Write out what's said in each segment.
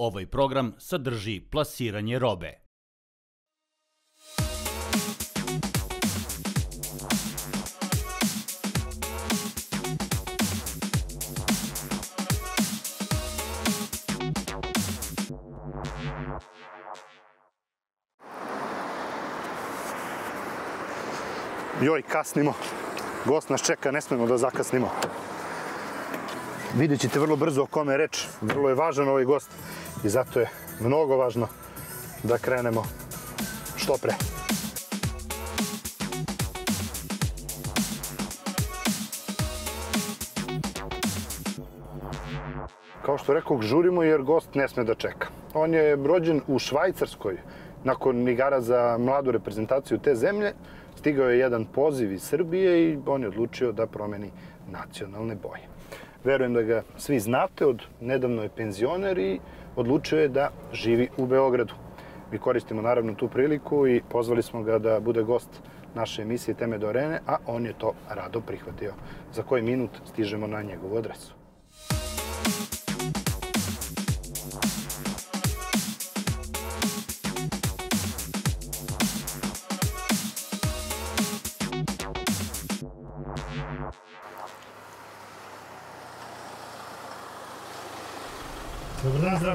Ovaj program sadrži plasiranje robe. Joj, kasnimo. Gost nas čeka, ne smemo da zakasnimo. Vidjet ćete vrlo brzo o kome je reč. Vrlo je važan ovaj gost i zato je mnogo važno da krenemo što pre. Kao što rekao, žurimo jer gost ne sme da čeka. On je rođen u Švajcarskoj. Nakon igara za mladu reprezentaciju te zemlje, stigao je jedan poziv iz Srbije i on je odlučio da promeni nacionalne boje. Verujem da ga svi znate, od nedavno je penzioner i odlučio je da živi u Beogradu. Mi koristimo naravno tu priliku i pozvali smo ga da bude gost naše emisije Teme do Arene, a on je to rado prihvatio. Za koji minut stižemo na njegovu adresu.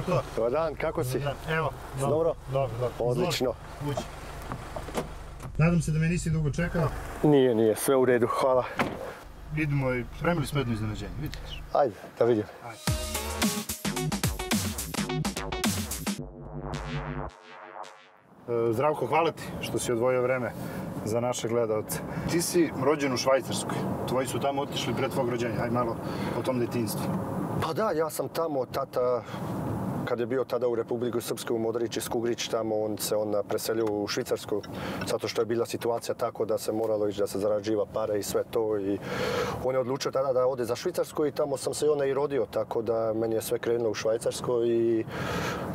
Zdravko. Dobar dan, kako si? Evo, Dobro? Dobro, dobro. Odlično. Uđi. Nadam se da me nisi dugo čekao. Nije, nije, sve u redu, hvala. Vidimo i spremili smo jedno iznenađenje, vidite. Ajde, da vidim. E, Zdravko, hvala ti što si odvojio vreme za naše gledalce. Ti si rođen u Švajcarskoj. Tvoji su tamo otišli pre tvog rođenja. Aj malo o tom detinstvu. Pa da, ja sam tamo, tata, kad je bio tada u Republiku Srpsku u Modrić i Skugrić, tamo on se on preselio u Švicarsku, zato što je bila situacija tako da se moralo ići da se zarađiva pare i sve to. I on je odlučio tada da ode za Švicarsku i tamo sam se i onda i rodio, tako da meni je sve krenulo u Švajcarskoj i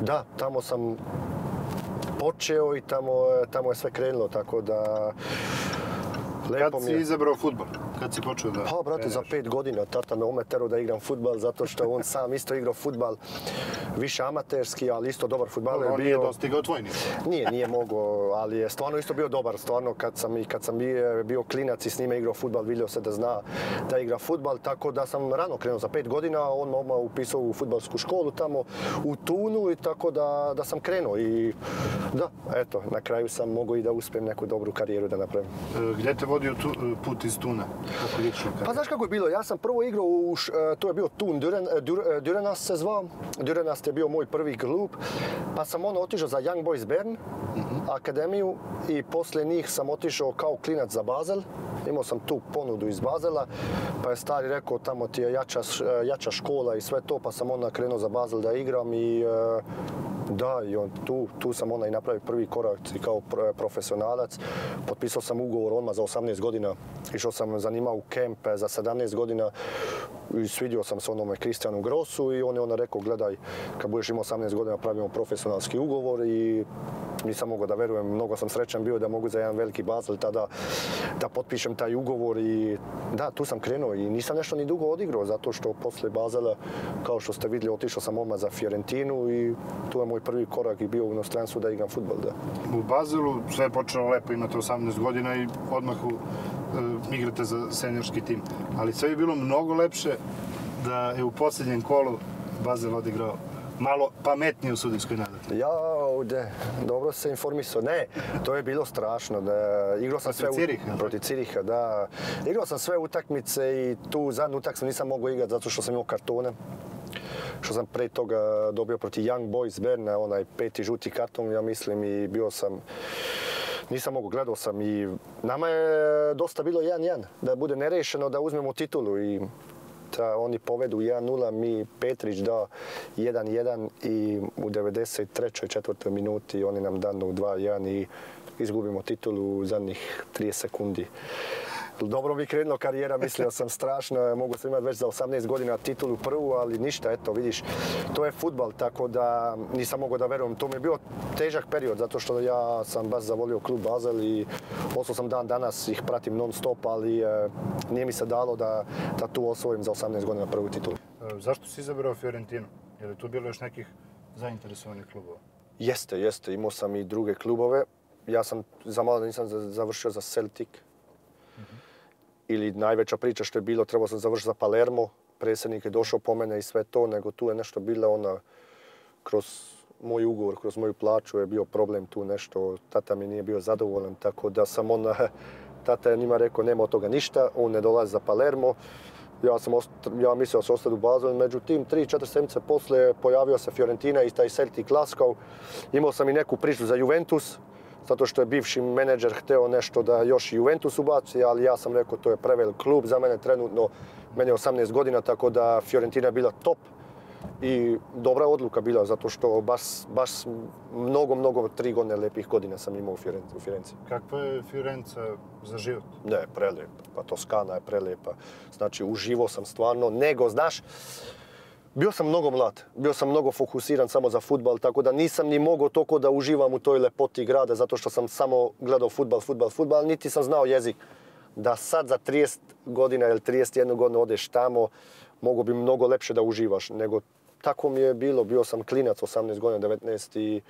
da, tamo sam počeo i tamo, tamo je sve krenulo, tako da lepo Kad mi si je. izabrao futbol? Kad si počeo da... Pa, brate, za pet godina tata me ometerao da igram futbal, zato što on sam isto igrao futbal, više amaterski, ali isto dobar futbaler On bio. nije dostigao tvoj nivo. Nije, nije mogao, ali je stvarno isto bio dobar. Stvarno, kad sam, i kad sam bio, bio klinac i s njime igrao futbal, vidio se da zna da igra futbal, tako da sam rano krenuo za pet godina, on me odmah upisao u futbalsku školu tamo u Tunu i tako da, da sam krenuo i da, eto, na kraju sam mogao i da uspijem neku dobru karijeru da napravim. E, Gdje te vodio tu, put iz Tuna? Lično Pa znaš kako je bilo? Ja sam prvo igrao u, e, to je bio Tun, Duren, e, e, Durenas se zvao. Durenas je bio moj prvi klub. Pa sam ono otišao za Young Boys Bern, akademiju i poslije njih sam otišao kao klinac za Bazel. Imao sam tu ponudu iz Bazela, pa je stari rekao tamo ti je jača, jača škola i sve to, pa sam onda krenuo za Bazel da igram i da, i on, tu, tu sam onda i napravio prvi korak kao pro- profesionalac. Potpisao sam ugovor odmah za 18 godina. Išao sam zanimao u kempe za 17 godina i svidio sam se onome Kristijanu Grosu i on je onda rekao, gledaj, kad budeš imao 18 godina pravimo profesionalski ugovor i nisam mogao da verujem, mnogo sam srećan bio da mogu za jedan veliki Basel tada da potpišem taj ugovor i da, tu sam krenuo i nisam nešto ni dugo odigrao zato što posle Bazela, kao što ste vidjeli, otišao sam odmah za Fiorentinu i tu je moj prvi korak i bio u inostranstvu da igram futbol. Da. U Bazelu sve je počelo lepo, imate 18 godina i odmah u, igrate za seniorski tim. Ali sve je bilo mnogo lepše da je u posljednjem kolu Bazel odigrao malo pametnije u sudijskoj nadati. Ja, ovdje, dobro se informisao. Ne, to je bilo strašno. Da, igrao sam sve Ciriha, protiv Ciriha, da. Igrao sam sve utakmice i tu zadnju utakmicu nisam mogao igrati zato što sam imao kartone. Što sam pre toga dobio protiv Young Boys Berna, onaj peti žuti karton, ja mislim, i bio sam nisam mogao, gledao sam i nama je dosta bilo 1-1, da bude nerešeno da uzmemo titulu i ta, oni povedu 1-0, mi Petrić da 1-1 i u 93. četvrtoj minuti oni nam danu 2-1 i izgubimo titulu u zadnjih 30 sekundi. Dobro mi krenula karijera, mislio sam strašno, mogu sam imati već za 18 godina titulu prvu, ali ništa, eto vidiš, to je futbal, tako da nisam mogao da verujem. To mi je bio težak period, zato što ja sam baš zavolio klub Basel i ostao sam dan danas, ih pratim non stop, ali e, nije mi se dalo da, da tu osvojim za 18 godina prvu titulu. E, Zašto si izabrao Fiorentinu? Je li tu bilo još nekih zainteresovanih klubova? Jeste, jeste. Imao sam i druge klubove. Ja sam za malo nisam za- završio za Celtic. Ili najveća priča što je bilo, trebao sam završiti za Palermo. Predsjednik je došao po mene i sve to, nego tu je nešto bilo ona kroz moj ugovor, kroz moju plaću je bio problem tu nešto. Tata mi nije bio zadovoljan, tako da sam onda, tata je njima rekao nema od toga ništa, on ne dolazi za Palermo. Ja sam ja mislio da će ostati u Bazelu, međutim, 3-4 sedmice poslije pojavio se Fiorentina i taj Celtic Laskov. Imao sam i neku priču za Juventus, zato što je bivši menadžer hteo nešto da još i Juventus ubaci, ali ja sam rekao to je prevelik klub za mene trenutno. Meni je 18 godina, tako da Fiorentina je bila top i dobra odluka bila, zato što baš, baš mnogo, mnogo, tri godine lepih godina sam imao u Fiorenci. U Fiorenci. Kakva je Fiorenca za život? Ne, prelijepa. Pa Toskana je prelijepa. Znači, uživo sam stvarno. Nego, znaš, bio sam mnogo mlad. Bio sam mnogo fokusiran samo za futbal, tako da nisam ni mogao toliko da uživam u toj lepoti grada, zato što sam samo gledao futbal, futbal, futbal, niti sam znao jezik. Da sad za 30 godina ili 31 godinu odeš tamo, mogu bi mnogo lepše da uživaš. Nego tako mi je bilo. Bio sam klinac, 18 godina, 19 i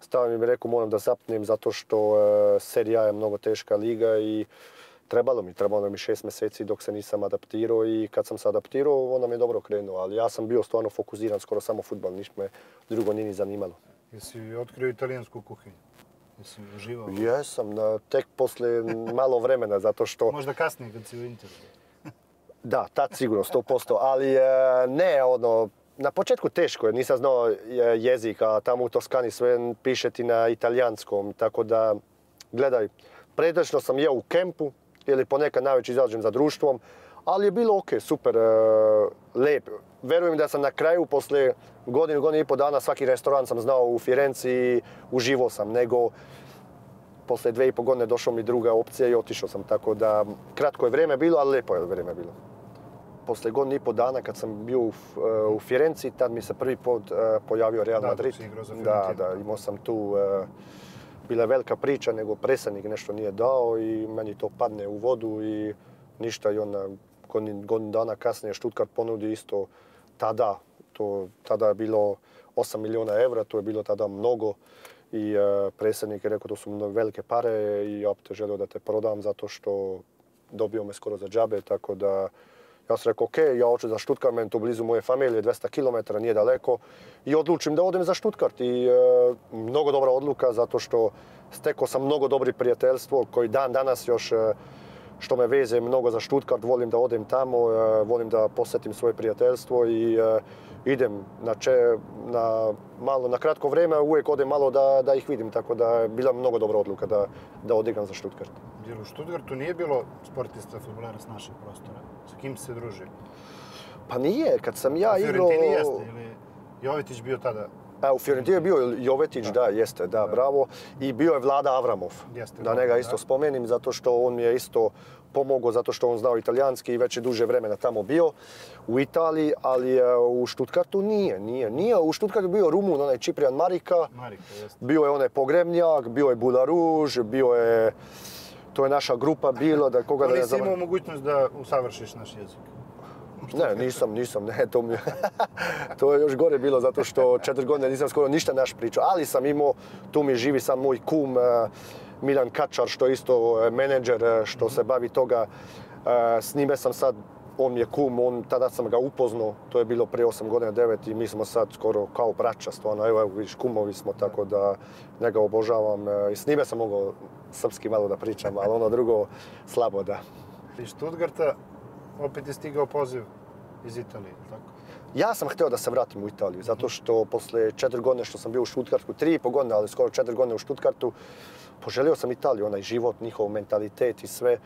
Stava mi rekao moram da zapnem zato što e, Serija je mnogo teška liga i trebalo mi, trebalo mi šest mjeseci dok se nisam adaptirao i kad sam se adaptirao onda mi je dobro krenuo, ali ja sam bio stvarno fokusiran skoro samo futbal, ništa me drugo nije ni zanimalo. Jesi otkrio italijansku kuhinju? Jesi uživao? Jesam, na- tek posle malo vremena zato što... Možda kasnije kad si u Interu. Da, tad sigurno, 100%, ali e, ne, ono, na početku teško je, nisam znao e, jezik, a tamo u Toskani sve piše ti na italijanskom, tako da, gledaj, pretečno sam jeo u kempu ili ponekad najveć izađem za društvom, ali je bilo ok, super, e, lep. Verujem da sam na kraju, posle godinu, godinu i pol dana, svaki restoran sam znao u Firenci i uživao sam, nego posle dve i pol godine došla mi druga opcija i otišao sam, tako da kratko je vrijeme bilo, ali lijepo je vrijeme bilo. Posle godinu i pol dana kad sam bio u, e, u Firenci, tad mi se prvi put e, pojavio Real Da, Madrid. da, da, imao sam tu, bila velika priča, nego predsjednik nešto nije dao i meni to padne u vodu i ništa. I onda godinu dana kasnije Stuttgart ponudi isto tada, to, tada je bilo 8 milijuna eura, to je bilo tada mnogo. I e, predsjednik je rekao to su mnogo velike pare i ja te želio da te prodam zato što dobio me skoro za džabe, tako da ja sam rekao, ok, ja hoću za Stuttgart, meni to blizu moje familije, 200 km, nije daleko. I odlučim da odem za Stuttgart. I e, mnogo dobra odluka, zato što stekao sam mnogo dobri prijateljstvo, koji dan danas još e, što me veze mnogo za Stuttgart, volim da odem tamo, e, volim da posjetim svoje prijateljstvo i idem na, če, na, malo, na kratko vrijeme, uvijek odem malo da, da ih vidim, tako da je bila mnogo dobra odluka da, da odigram za Stuttgart. Jer u Stuttgartu nije bilo sportista, futbolera s našeg prostora. Sa kim se družio? Pa nije, kad sam ja igrao... Fiorentini jeste ili Jovetić bio tada? A, u Fiorentini je bio Jovetić, da, jeste, da, bravo. I bio je Vlada Avramov. Jeste, da njega isto spomenim, zato što on mi je isto pomogao, zato što on znao italijanski i već je duže vremena tamo bio u Italiji, ali e, u Stuttgartu nije, nije, nije. U Stuttgartu je bio Rumun, onaj Čiprijan Marika, Marika, jeste. bio je onaj Pogrebnjak, bio je Bularuž, bio je, to je naša grupa bilo, da koga da ne nisi imao znam. mogućnost da usavršiš naš jezik. Ne, nisam, nisam, ne, to mi je, to je još gore bilo zato što četiri godine nisam skoro ništa naš pričao, ali sam imao, tu mi živi sam moj kum eh, Milan Kačar što je isto eh, menadžer eh, što se bavi toga, s njime sam sad, on mi je kum, on, tada sam ga upoznao, to je bilo prije 8 godina, 9 i mi smo sad skoro kao braća, stvarno, evo, evo vidiš, kumovi smo, tako da njega obožavam i s njime sam mogao srpski malo da pričam, ali ono drugo slabo da. Iz Stuttgarta opet je stigao poziv iz Italije, tako? Ja sam htio da se vratim u Italiju, zato što posle četiri godine što sam bio u Stuttgartu, tri i po godine, ali skoro četiri godine u Stuttgartu, poželio sam Italiju, onaj život, njihov mentalitet i sve.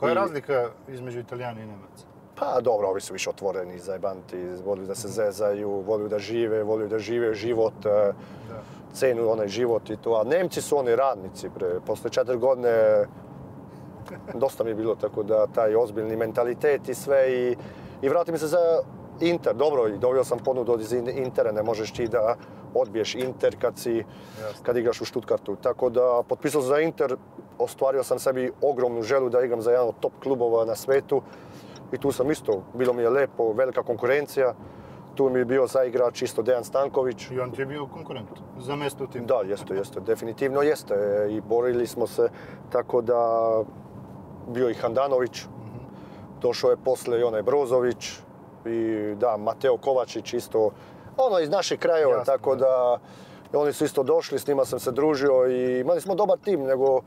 Koja je I- razlika između Italijana i Nemaca? Pa dobro, ovi su više otvoreni, zajebanti, voliju da se zezaju, voliju da žive, voliju da žive život, e, Da. cenu onaj život i to. A Nemci su oni radnici. Posle četiri godine dosta mi je bilo tako da taj ozbiljni mentalitet i sve i, i vratim se za Inter. Dobro, i dobio sam ponudu od iz Intera, ne možeš ti da odbiješ Inter kad, si, kad igraš u Stuttgartu. Tako da potpisao sam za Inter, ostvario sam sebi ogromnu želju da igram za jedan od top klubova na svetu i tu sam isto, bilo mi je lepo, velika konkurencija. tu mi je bio zaigrač isto Dejan Stanković. I on ti je bio konkurent za mesto u timu. Da, jeste, jeste, definitivno jeste. I borili smo se tako da bio i Handanović, došao je posle i onaj Brozović i da, Mateo Kovačić isto, ono iz naših krajeva, tako da oni su isto došli, s njima sam se družio i imali smo dobar tim, nego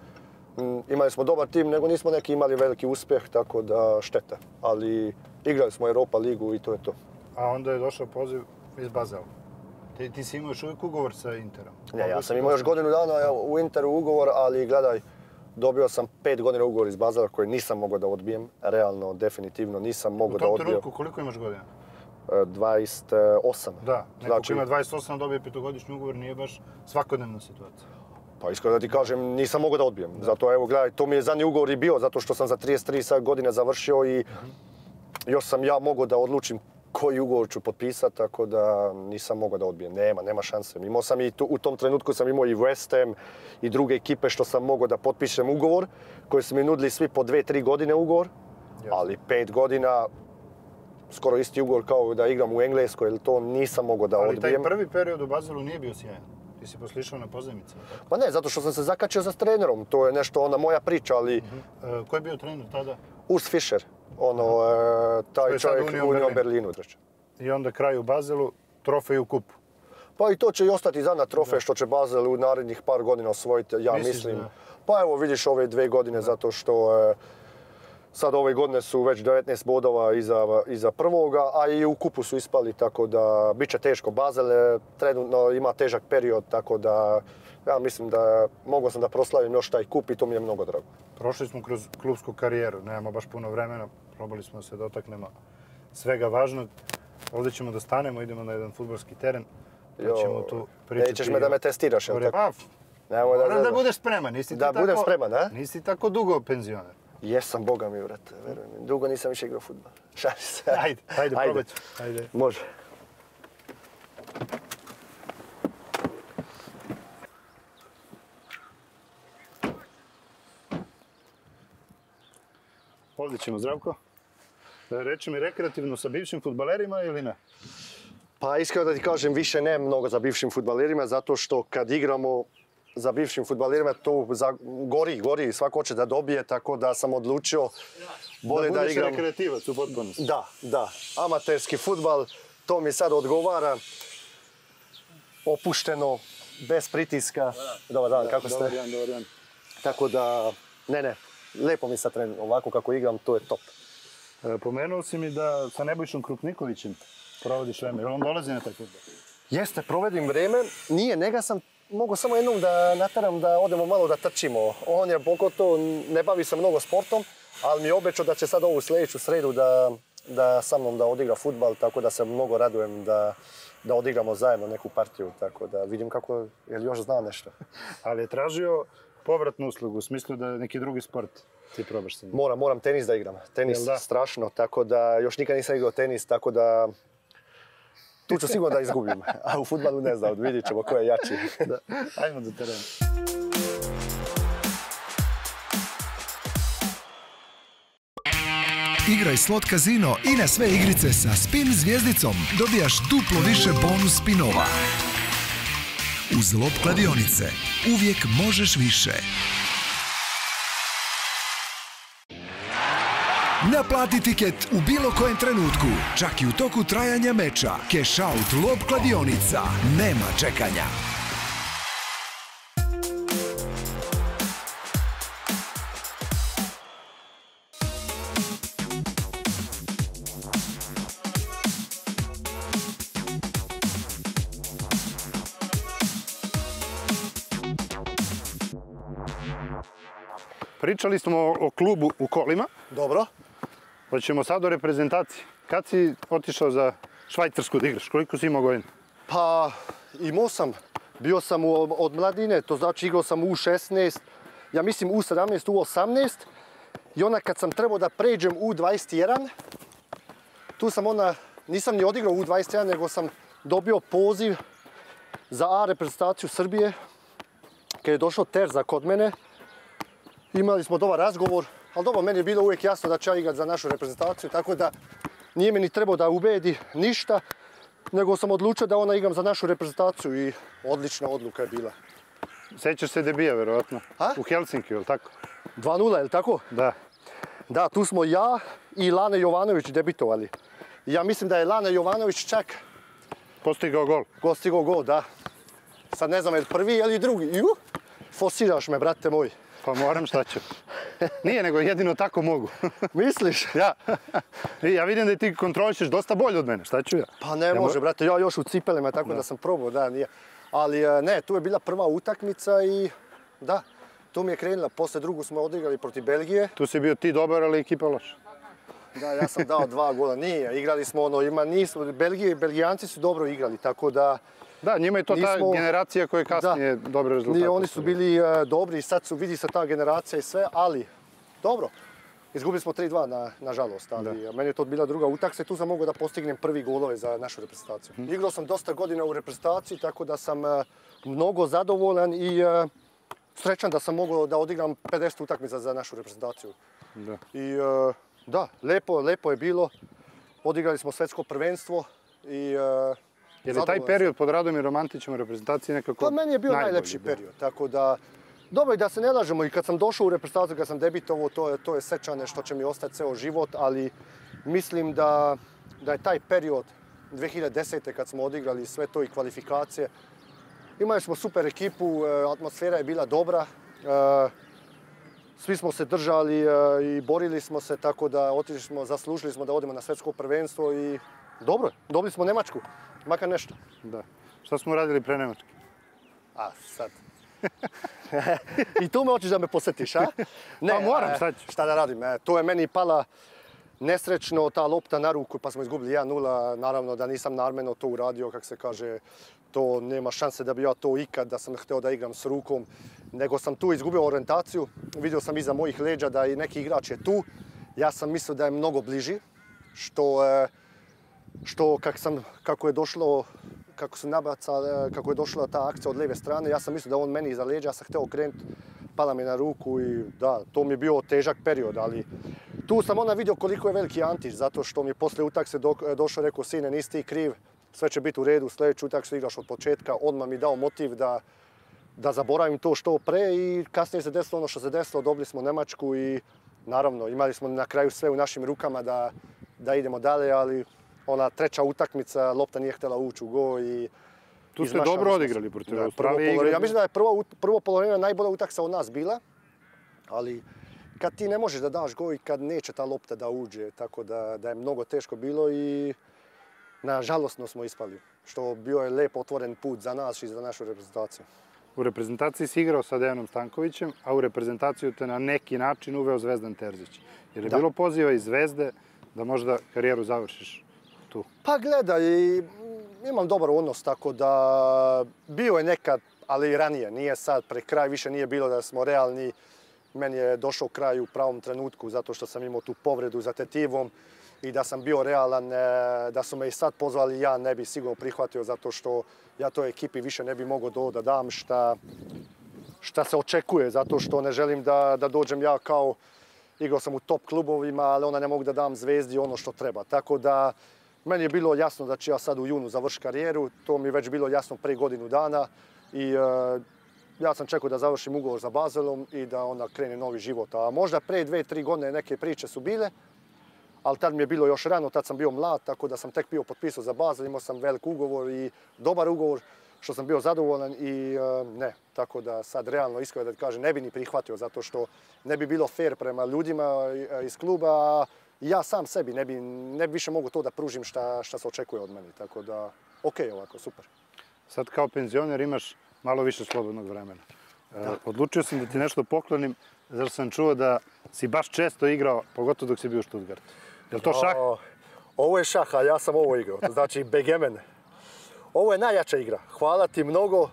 imali smo dobar tim, nego nismo neki imali veliki uspjeh, tako da šteta. Ali igrali smo Europa ligu i to je to. A onda je došao poziv iz Bazela. Ti, ti si imao još uvijek ugovor sa Interom. Ne, ja sam imao još godinu dana u Interu ugovor, ali gledaj, dobio sam pet godina ugovor iz Bazela koji nisam mogao da odbijem. Realno, definitivno nisam U mogao da tom odbijem. trenutku koliko imaš godina? E, 28. Da, neko Znači- ima 28 dobije petogodišnji ugovor nije baš svakodnevna situacija. Pa iskreno da ti kažem, nisam mogao da odbijem. Zato evo, gledaj, to mi je zadnji ugovor i bio, zato što sam za 33 sad godine završio i još sam ja mogao da odlučim koji ugovor ću potpisati, tako da nisam mogao da odbijem. Nema, nema šanse. Imao sam i tu, u tom trenutku sam imao i West Ham i druge ekipe što sam mogao da potpišem ugovor, koji su mi nudili svi po dve, tri godine ugovor, ali pet godina, skoro isti ugovor kao da igram u Engleskoj, jer to nisam mogao da Ali odbijem. taj prvi period u Bazelu nije bio sjajan. Ti si poslišao na pozemice. Pa ne, zato što sam se zakačio sa trenerom, to je nešto ona moja priča, ali E, ko je bio trener tada? Urs Fischer, ono, e, taj čovjek u Berlin. Berlinu. I onda kraj u Bazelu, trofej u kupu. Pa i to će i ostati zadnja trofej što će Basel u narednih par godina osvojiti, ja Misliš mislim. da? Pa evo vidiš ove dve godine zato što e, sad ove godine su već 19 bodova iza, iza prvoga, a i u kupu su ispali, tako da bit će teško. Basel e, trenutno ima težak period, tako da ja mislim da mogao sam da proslavim još taj kup i to mi je mnogo drago. Prošli smo kroz klubsku karijeru, nemamo baš puno vremena, probali smo da se dotaknemo svega važnog. Ovdje ćemo da stanemo, idemo na jedan futbolski teren, pa Jo, ćemo tu pričati... Nećeš me da me testiraš, jel tako? Pa, Nemoj da moram da budeš spreman, nisi ti Da tako... budem spreman, a? Nisi tako dugo penzioner. Jesam, boga mi, vrate. Dugo nisam više igrao futbol. Šali se. Ajde, ajde. Ajde. Može. Ovdje ćemo, Zdravko. E, Reći mi rekreativno sa bivšim futbalerima ili ne? Pa iskreno da ti kažem, više ne mnogo za bivšim futbalerima, zato što kad igramo za bivšim futbalerima, to za, gori, gori, svako hoće da dobije, tako da sam odlučio bolje da, budeš igram. rekreativac u potpunosti. Da, da, amaterski futbal, to mi sad odgovara. Opušteno, bez pritiska. Dobar dan, kako ste? Dobar dan, dobar dan. Tako da, ne, ne, lijepo mi sad tren, ovako kako igram, to je top. E, Pomenuo si mi da sa Nebojšom Krupnikovićem provodiš vreme. On dolazi na taj futbol? Jeste, provedim vrijeme. Nije, njega sam mogao samo jednom da nateram da odemo malo da trčimo. On je pogotovo, ne bavi se mnogo sportom, ali mi je obećao da će sad ovu sljedeću sredu da, da sa mnom da odigra futbal, tako da se mnogo radujem da, da odigramo zajedno neku partiju, tako da vidim kako, jel još zna nešto. Ali je tražio povratnu uslugu, u smislu da neki drugi sport ti probaš sa njim. Moram, moram tenis da igram. Tenis da? strašno, tako da još nikad nisam igrao tenis, tako da tu ću sigurno da izgubim. A u futbalu ne znam, vidjet ćemo ko je jači. Ajmo do terena. Igraj slot kazino i na sve igrice sa spin zvijezdicom dobijaš duplo više bonus spinova. Uz lop kladionice uvijek možeš više. Naplati tiket u bilo kojem trenutku, čak i u toku trajanja meča. Cash out lop kladionica. Nema čekanja. Pričali smo o, klubu u kolima, Dobro. hoćemo sad o reprezentaciji. Kad si otišao za Švajcarsku da igraš? Koliko si imao godina? Pa imao sam, bio sam u, od mladine, to znači igrao sam u 16, ja mislim u 17, u 18 i onda kad sam trebao da pređem u 21, tu sam onda, nisam ni odigrao u 21, nego sam dobio poziv za A reprezentaciju Srbije, kad je došao Terza kod mene, imali smo dobar razgovor, ali dobro, meni je bilo uvijek jasno da ja igrat za našu reprezentaciju, tako da nije mi ni trebao da ubedi ništa. nego sam odlučio da ona igram za našu reprezentaciju i odlična odluka je bila. Sećaš se debija, verovatno? A? U Helsinkiju, je li tako? 2-0, je li tako? Da. Da, tu smo ja i Lane Jovanović debitovali. Ja mislim da je Lane Jovanović čak Postigao gol. postigao gol, da. Sad ne znam je li prvi ili drugi. Ju, fosiraš me, brate moj. Pa moram šta ću. Nije, nego jedino tako mogu. Misliš? ja. ja vidim da ti kontrolišeš dosta bolje od mene, šta ću ja? Pa ne Ja mo- može, brate, ja još u cipelima, tako da, sam probao, da, nije. Ali e, ne, tu je bila prva utakmica i da, tu mi je krenula. Poslije drugu smo odigrali protiv Belgije. Tu si bio ti dobar, ali ekipa loša. Da, ja sam dao dva gola. Nije, igrali smo ono, ima nismo, Belgije, Belgijanci su dobro igrali, tako da Da, njima je to ta generacija koja je kasnije dobre rezultate. nije, oni su bili e, dobri i sad su, vidi se ta generacija i sve, ali dobro. Izgubili smo 3-2 na, nažalost, ali meni je to bila druga utakmica i tu sam mogao da postignem prvi golove za našu reprezentaciju. Mhm. Igrao sam dosta godina u reprezentaciji, tako da sam e, mnogo zadovoljan i e, srećan da sam mogao da odigram 50 utakmica za našu reprezentaciju. Da. I da, lepo, lepo je bilo. Odigrali smo svetsko prvenstvo i Je li taj period pod Radomirom Mantićem u reprezentaciji nekako Pa meni je bio najbolji, najlepši da. period, tako da... Dobro i da se ne lažemo i kad sam došao u reprezentaciju, kad sam debitovao, to je, to je sećanje što će mi ostati ceo život, ali mislim da, da je taj period 2010. kad smo odigrali sve to i kvalifikacije, imali smo super ekipu, e, atmosfera je bila dobra, e, svi smo se držali e, i borili smo se, tako da otišli smo, zaslužili smo da odemo na svetsko prvenstvo i dobro, dobili smo Njemačku, makar nešto. Da. Šta smo radili pre Nemačke? A, sad. I tu me hoćeš da me posjetiš, a? Pa moram, e, šta ću? Šta da radim? E, to je meni pala nesrećno ta lopta na ruku pa smo izgubili 1-0. Naravno da nisam narmeno to uradio, kako se kaže, to nema šanse da bi ja to ikad, da sam htio da igram s rukom. Nego sam tu izgubio orijentaciju. Vidio sam iza mojih leđa da i neki igrač je tu. Ja sam mislio da je mnogo bliži, što e, što kak sam, kako je došlo kako su nabacali, kako je došla ta akcija od lijeve strane, ja sam mislio da on meni iza leđa, ja sam htio okrenuti, pala mi na ruku i da, to mi je bio težak period, ali tu sam onda vidio koliko je veliki Antić, zato što mi je poslije utakse do, došao rekao, sine, nisi ti kriv, sve će biti u redu, sljedeću utakmicu igraš od početka, odmah mi dao motiv da, da zaboravim to što pre i kasnije se desilo ono što se desilo, dobili smo Njemačku i naravno imali smo na kraju sve u našim rukama da, da idemo dalje, ali ona treća utakmica, lopta nije htjela ući u go i Tu ste dobro odigrali protiv Australije. Ja mislim da je prvo, prvo polovreme najbolja utakmica od nas bila, ali kad ti ne možeš da daš go i kad neće ta lopta da uđe, tako da, da je mnogo teško bilo i nažalostno smo ispali. Što bio je lep otvoren put za nas i za našu reprezentaciju. U reprezentaciji si igrao sa Dejanom Stankovićem, a u reprezentaciju te na neki način uveo Zvezdan Terzić. Jer je Da. bilo poziva iz Zvezde da možda karijeru završiš tu. Pa gledaj, imam dobar odnos, tako da bio je nekad, ali i ranije, nije sad, pre kraj više nije bilo da smo realni. Meni je došao kraj u pravom trenutku zato što sam imao tu povredu za tetivom i da sam bio realan, e, da su me i sad pozvali, ja ne bi sigurno prihvatio zato što ja toj ekipi više ne bi mogao do da dam šta, šta se očekuje, zato što ne želim da, da dođem ja kao igrao sam u top klubovima, ali onda ne mogu da dam zvezdi ono što treba. Tako da meni je bilo jasno da ću ja sad u junu završiti karijeru, to mi je već bilo jasno pre godinu dana i e, ja sam čekao da završim ugovor za Bazelom i da onda krene novi život. A možda pre dve, tri godine neke priče su bile, ali tad mi je bilo još rano, tad sam bio mlad, tako da sam tek bio potpisao za Basel, imao sam velik ugovor i dobar ugovor, što sam bio zadovoljan i e, ne, tako da sad realno iskreno da kažem ne bi ni prihvatio zato što ne bi bilo fair prema ljudima e, iz kluba, ja sam sebi ne bi, ne bi više mogu to da pružim šta, šta se očekuje od mene, tako da ok ovako, super. Sad kao penzioner imaš malo više slobodnog vremena. E, odlučio sam da ti nešto poklonim, jer sam čuo da si baš često igrao, pogotovo dok si bio u Stuttgartu. Je to šah? O, ovo je šah, a ja sam ovo igrao, to znači Begemen. Ovo je najjača igra, hvala ti mnogo.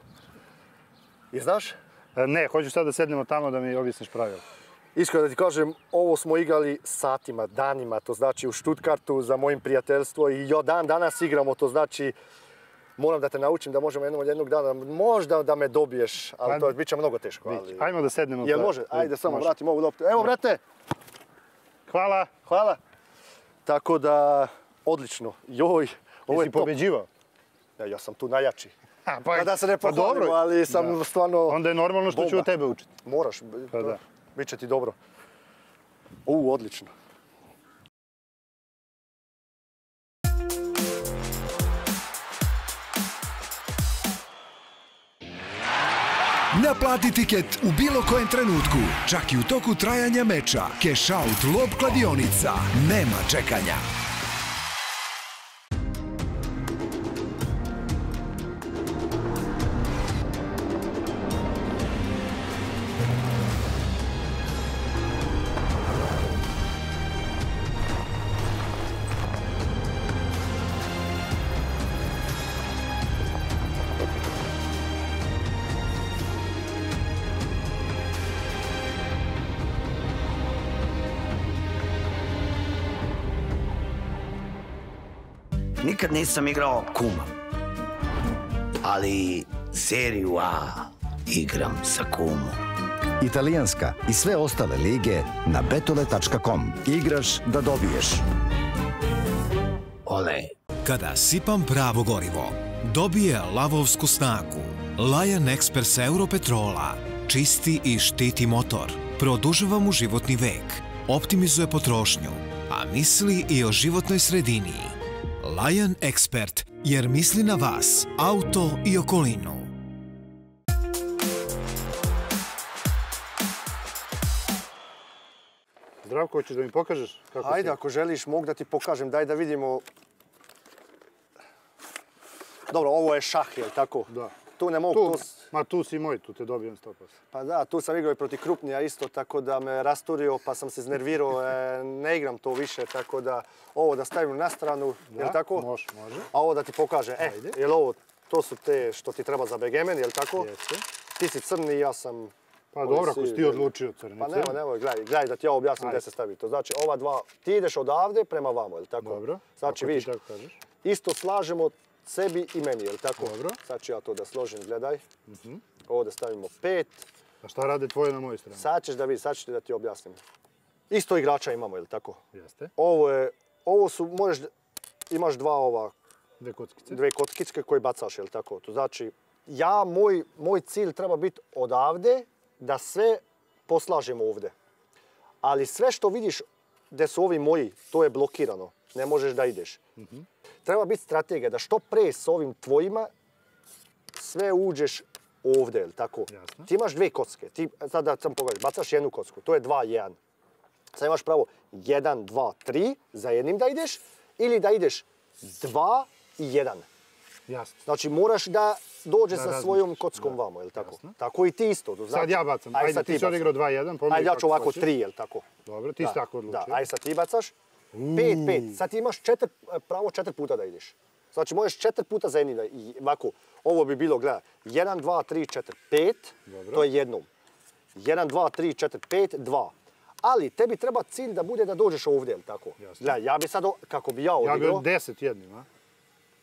I znaš, E, Ne, hoću sad da sednemo tamo da mi objasniš pravila. Iskreno da ti kažem, ovo smo igrali satima, danima, to znači u Stuttgartu za mojim prijateljstvo i jo dan danas igramo, to znači moram da te naučim da možemo jednog, jednog dana, možda da me dobiješ, ali Pa, to bit će mnogo teško. Ali... Ajmo da sednemo. Jel pa- može? Ajde, samo Može. vratim ovu loptu. Evo, brate, Hvala. hvala. Tako da, odlično. Joj, ovo Jesi je pobeđivao? Ja, ja sam tu najjači. A, Pa da se ne pa pohvalim, ali sam Da. stvarno... Onda je normalno što ću od tebe učiti. Moraš, Pa da. Bit će ti dobro. U, odlično. Naplati tiket u bilo kojem trenutku, čak i u toku trajanja meča. Cash Out Lob kladionica. Nema čekanja. Nikad nisam igrao kuma. Ali seriju A igram sa kumom. Italijanska i sve ostale lige na betole.com. Igraš da dobiješ. Ole. Kada sipam pravo gorivo, dobije lavovsku snagu. Lion Express Europetrola čisti i štiti motor, produžava mu životni vek, optimizuje potrošnju, a misli i o životnoj sredini. Lion Expert, jer misli na vas, auto i okolinu. Zdravko, hoćeš da mi pokažeš kako Ajde, si? ako želiš, mogu da ti pokažem, daj da vidimo. Dobro, ovo je šah, jel tako? Da. Tu ne mogu, Tu, to ma tu si moj, tu te dobijem 100%. pa da, tu sam igrao i protiv Krupnija isto, tako da me rasturio, pa sam se znervirao, e, ne igram to više, tako da ovo da stavim na stranu, jel Da, tako? može, može. A ovo da ti pokažem, e, jel ovo, to su te što ti treba za begemen, jel tako? Jeste. Ti si crni, ja sam... Pa dobro, ako si ti odlučio crni Pa nema, nemoj, gledaj, gledaj da ti ja objasnim gdje se stavi to. Znači, ova dva, ti ideš odavde prema vamo, jel tako? Dobro, Znači, vidiš, tako kažeš. isto slažemo sebi i meni, jel tako? Dobro. Mhm. Sad ću ja to da složim, gledaj. Ovo da stavimo pet. A šta rade tvoje na mojoj strani? Sad ćeš da vidiš, sad ću ti da ti objasnim. Isto igrača imamo, jel tako? Jeste. Ovo je, ovo su, možeš, imaš dva ova, Dve kockice. dve kockičke koje bacaš, jel tako? To znači, ja, moj, moj cilj treba biti odavde da sve poslažem ovdje. Ali sve što vidiš gdje su ovi moji, to je blokirano. Ne možeš da ideš. Treba biti strategija da što pre s ovim tvojima sve uđeš ovdje, jel tako? Ti imaš dve kocke. Ti, sad da sam pogledaj, bacaš jednu kocku, to je 2-1. Sad imaš pravo 1, 2, 3 za jednim da ideš ili da ideš 2 i 1. Jasno. Znači moraš da dođe Da sa svojom kockom da, vamo, jel tako? jasno. Tako i ti isto. to Sad znači- ja bacam. Aj, Ajde, sad ti si odigrao 2-1, pomeri Ajde, ja ću ovako hoćeš. 3, jel tako? Dobro, ti si tako odlučio. Da, aj sad ti bacaš. 5, 5. Sad ti imaš četiri, pravo četiri puta da ideš. Znači možeš četiri puta za jednim da i ovako. Ovo bi bilo, gledaj, 1, 2, 3, 4, 5. Dobro. To je jednom. 1, 2, 3, 4, 5, 2. Ali tebi treba cilj da bude da dođeš ovdje, jel tako? Gledaj, ja bi sad, kako bi ja Ja bi odigrao... od 10 jednim, a?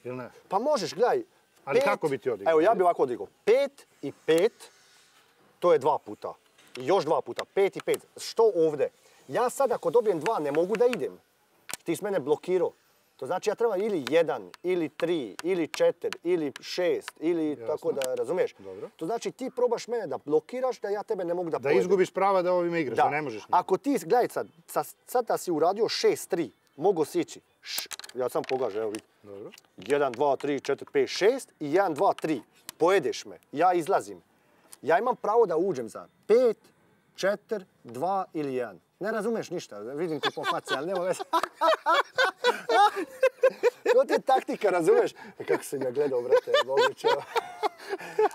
Ili ne? Pa možeš, gledaj. Ali pet- kako bi ti odigrao? Evo, ja bi ovako odigrao. Pet i pet, to je dva puta. I još dva puta, pet i pet. Što ovdje? Ja sad ako dobijem dva, ne mogu da idem. Ti s mene blokirao. To znači ja treba ili jedan, ili tri, ili četiri, ili šest, ili tako da razumiješ. Dobro. To znači ti probaš mene da blokiraš, da ja tebe ne mogu da Da pojedem. izgubiš prava da ovime igraš, da, ne možeš. ni. Ako ti, gledaj sad, sa- sad da si uradio 6-3, mogu si ići. Š- ja sam pogažem, evo vidi. Dobro. 1, 2, 3, 4, 5, 6 i 1, 2, 3. Pojedeš me, ja izlazim. Ja imam pravo da uđem za 5, 4, 2 ili 1. Ne razumiješ ništa, vidim ti po faci, ali nema veze. To ti je taktika, razumiješ? E, Kako sam ja gledao, brate, moguće.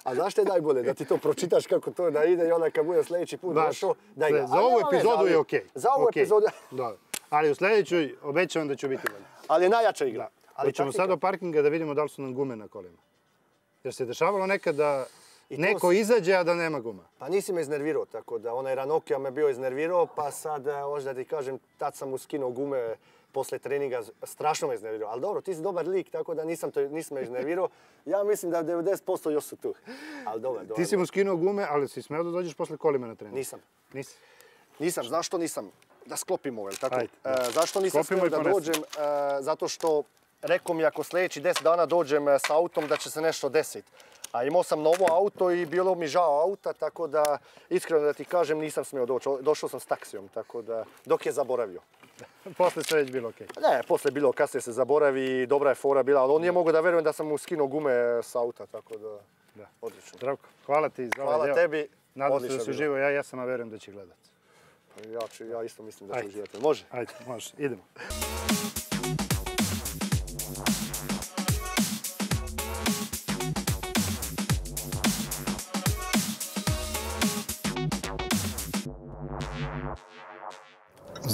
A znaš što je najbolje? Da ti to pročitaš kako to da ide i onda kad bude sljedeći put došao, da igra. Za Ali ovu veze, epizodu ali- je okej. Za ovu epizodu, Dobro. Ali u sljedećoj obećavam da ću biti bolje. ali je najjača igra. Ali Hoćemo taktika. sad do parkinga da vidimo da li su nam gume na kolima. Jer se dešavalo nekad da I neko s- izađe, a da nema guma. Pa nisi me iznervirao, tako da onaj Ranokija me bio iznervirao, pa sad, e, hoću da ti kažem, tad sam mu skinuo gume poslije treninga, strašno me iznervirao. Ali dobro, ti si dobar lik, tako da nisam, to, nisam me iznervirao. Ja mislim da 90% još su tu. Ali dobro, dobro. Ti si mu skinuo gume, ali si smeo da dođeš posle kolima na trening. Nisam. Nisi. Nisam, zašto nisam? Da sklopimo, jel tako? Ajde, E, zašto nisam smio i da dođem? E, zato što rekao mi ako sljedeći 10 dana dođem e, s autom da će se nešto desiti. A imao sam novo auto i bilo mi žao auta, tako da iskreno da ti kažem nisam smio doći. Došao sam s taksijom, tako da dok je zaboravio. Posle sve već bilo okej. Ne, poslije je bilo, kasnije se zaboravi, dobra je fora bila, ali on nije mogao da vjerujem da sam mu skinuo gume s auta, tako da, Da. odlično. Zdravko, hvala ti za ovaj Hvala deo. tebi, Nadam se da si uživo, ja jesam, a verujem da će gledat. Ja, ću, ja isto mislim da Ajde. uživati. Može? Ajde, može, idemo.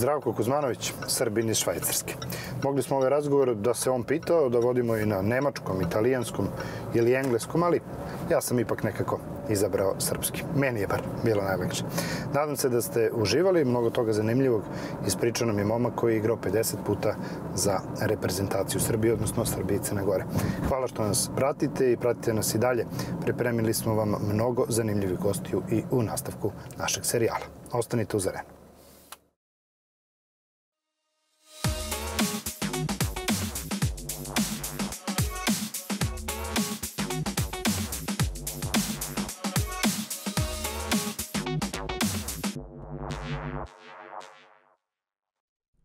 Zdravko Kuzmanović, Srbin iz Švajcarske. Mogli smo ovaj razgovor da se on pitao, da vodimo i na nemačkom, italijanskom ili engleskom, ali ja sam ipak nekako izabrao srpski. Meni je bar bilo najlakše. Nadam se da ste uživali, mnogo toga zanimljivog ispričao nam je momak koji je igrao 50 puta za reprezentaciju Srbije, odnosno Srbije i Crne Gore. Hvala što nas pratite i pratite nas i dalje. Pripremili smo vam mnogo zanimljivih gostiju i u nastavku našeg serijala. Ostanite uz arenu.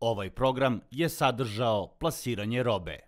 Ovaj program je sadržao plasiranje robe.